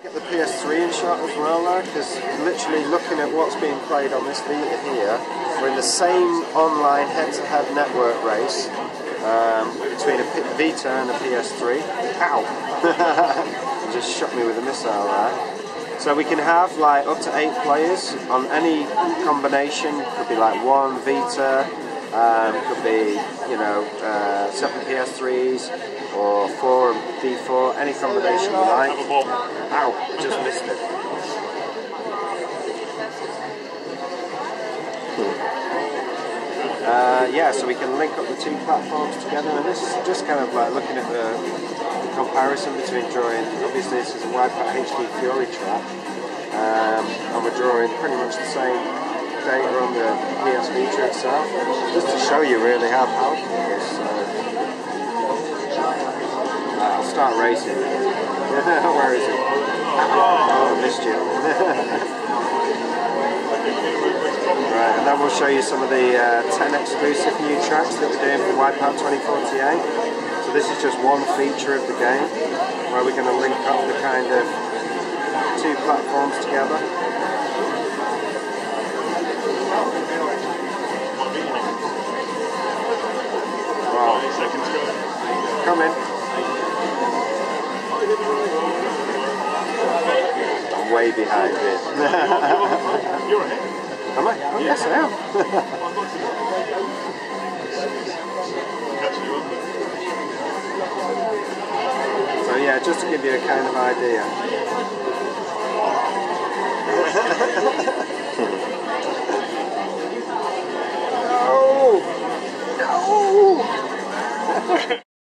Get the PS3 in shot as well though, because literally looking at what's being played on this Vita here, we're in the same online head-to-head network race um, between a P Vita and a PS3. Ow! just shot me with a missile there. So we can have like up to eight players on any combination. Could be like one Vita, um, could be you know uh, seven PS3s or four D4, any combination you like. Ow! Just missed it. Uh, yeah, so we can link up the two platforms together, and this is just kind of like looking at the, the comparison between drawing. Obviously, this is a Wipeout HD Fury track, um, and we're drawing pretty much the same data on the PS Vita itself, just to show you really how powerful it is. So, I'll start racing. Where is it? Oh, I missed you. Right, and then we'll show you some of the uh, 10 exclusive new tracks that we're doing for Wipeout 2048. So this is just one feature of the game, where we're going to link up the kind of two platforms together. Wow. Come in. I'm way behind it. You're ahead. Am I? Oh, yes, I am. so yeah, just to give you a kind of idea.